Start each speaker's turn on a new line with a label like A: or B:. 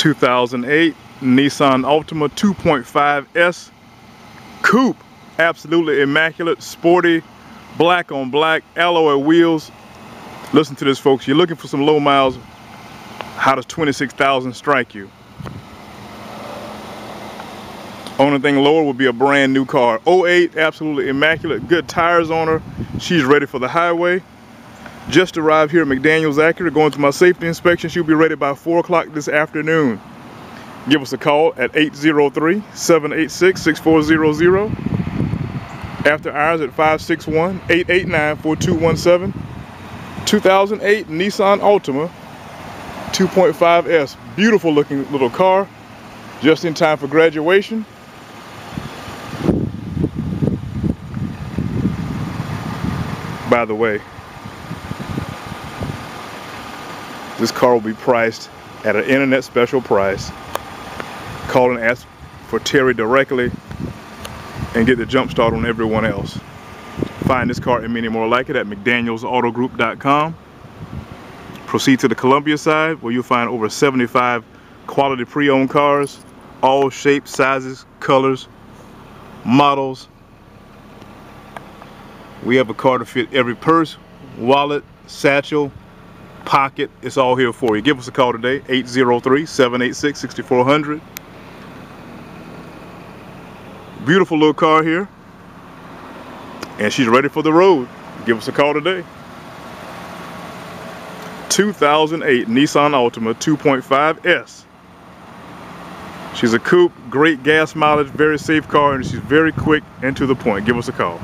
A: 2008 Nissan Altima 2.5S Coupe. Absolutely immaculate, sporty, black on black, alloy wheels. Listen to this folks, you're looking for some low miles. How does 26,000 strike you? Only thing lower would be a brand new car. 08, absolutely immaculate, good tires on her. She's ready for the highway. Just arrived here at McDaniels Acura, going through my safety inspection. She'll be ready by 4 o'clock this afternoon. Give us a call at 803-786-6400. After hours at 561-889-4217. 2008 Nissan Altima 2.5S. Beautiful looking little car. Just in time for graduation. By the way, this car will be priced at an internet special price. Call and ask for Terry directly and get the jump start on everyone else. Find this car and many more like it at McDanielsAutogroup.com. Proceed to the Columbia side where you'll find over 75 quality pre-owned cars, all shapes, sizes, colors, models, we have a car to fit every purse, wallet, satchel, pocket. It's all here for you. Give us a call today, 803-786-6400. Beautiful little car here. And she's ready for the road. Give us a call today. 2008 Nissan Altima 2.5S. She's a coupe, great gas mileage, very safe car, and she's very quick and to the point. Give us a call.